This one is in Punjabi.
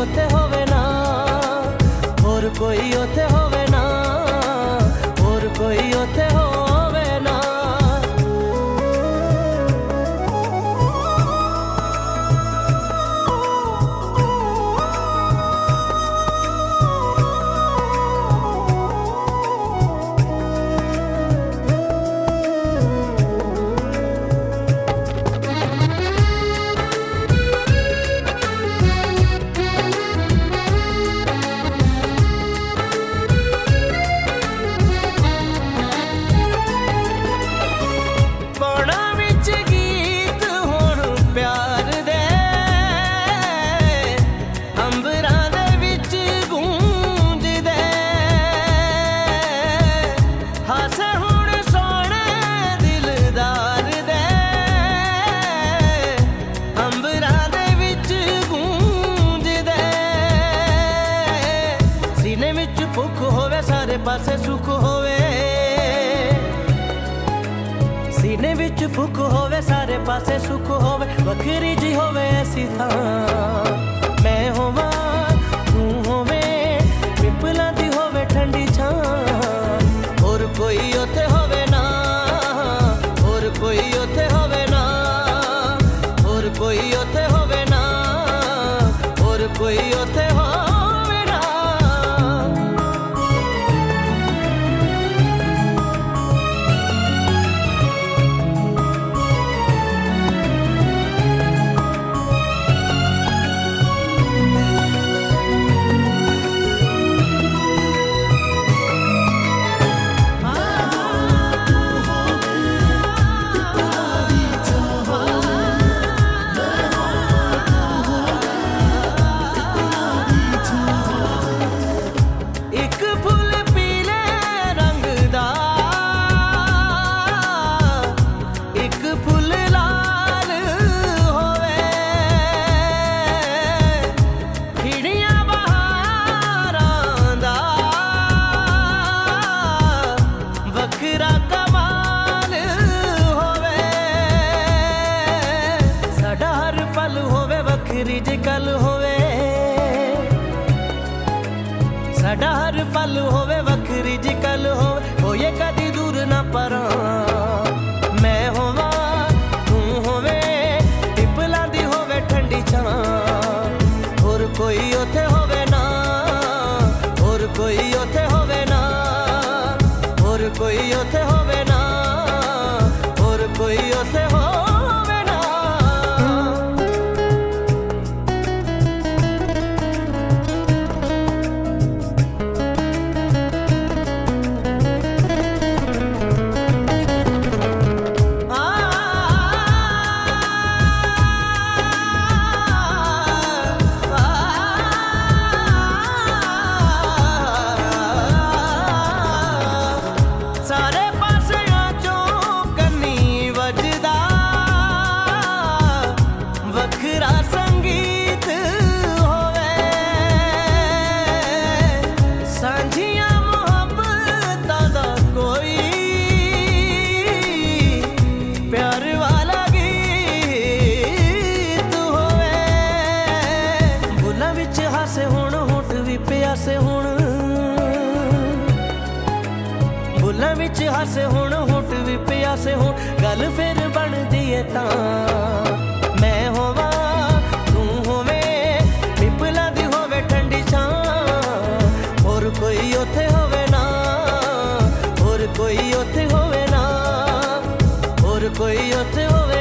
কইতে হবে না ভোর কইতে হবে ਪਾਸੇ ਸੁੱਖ ਹੋਵੇ। ਸੀਨੇ ਵਿੱਚ ਫੁੱਕ ਹੋਵੇ, ਸਾਰੇ ਪਾਸੇ ਸੁੱਖ ਹੋਵੇ, ਵੱਖਰੀ ਜੀ ਹੋਵੇ ਐਸੀ ਥਾਂ। ਮੈਂ ਹੋਵਾਂ, ਤੂੰ ਹੋਵੇ, ਪਿਪਲਾਂ ਦੀ ਹੋਵੇ ਠੰਡੀ ਛਾਂ। ਹੋਰ ਕੋਈ ਉੱਥੇ ਹੋਵੇ ਨਾ, ਹੋਰ ਕੋਈ ਉੱਥੇ ਹੋਵੇ ਨਾ, ਹੋਰ ਕੋਈ ਉੱਥੇ ਹੋਵੇ ਨਾ, ਹੋਰ ਕੋਈ ਉੱਥੇ ਹੋਵੇ ਵੱਖਰੀ ਹੋਵੇ। ਸਾਡਾ ਹਰ ਪਲ ਹੋਵੇ, ਵੱਖਰੀ ਜੀ ਕੱਲ ਹੋਵੇ। ਹੋਏ ਕਦੀ ਦੂਰ ਨਾ ਪਰਾਂ। ਮੈਂ ਹੋਵਾਂ, ਤੂੰ ਹੋਵੇ ਪਿਪਲਾਂ ਦੀ ਹੋਵੇ ਠੰਡੀ ਛਾਂ। ਹੋਰ ਕੋਈ ਉੱਥੇ ਹੋਵੇ ਨਾ, ਹੋਰ ਕੋਈ ਉੱਥੇ ਹੋਵੇ ਨਾ, ਹੋਰ ਕੋਈ ਉੱਥੇ ਹੱਸੇ ਹੁਣ। ਬੁੱਲਾਂ ਵਿੱਚ ਹੱਸੇ ਹੁਣ ਹੋਟ ਵੀ ਪਿਆਸੇ ਹੁਣ। ਗੱਲ ਫੇਰ ਬਣਦੀ ਏ ਤਾਂ। ਮੈਂ ਹੋਵਾਂ, ਤੂੰ ਹੋਵੇਂ, ਪਿਪਲਾਂ ਦੀ ਹੋਵੇ ਠੰਡੀ ਛਾਂ। ਹੋਰ ਕੋਈ ਉੱਥੇ ਹੋਵੇ ਨਾ। ਹੋਰ ਕੋਈ ਉੱਥੇ ਹੋਵੇ ਨਾ। ਹੋਰ ਕੋਈ ਉੱਥੇ ਹੋਵੇ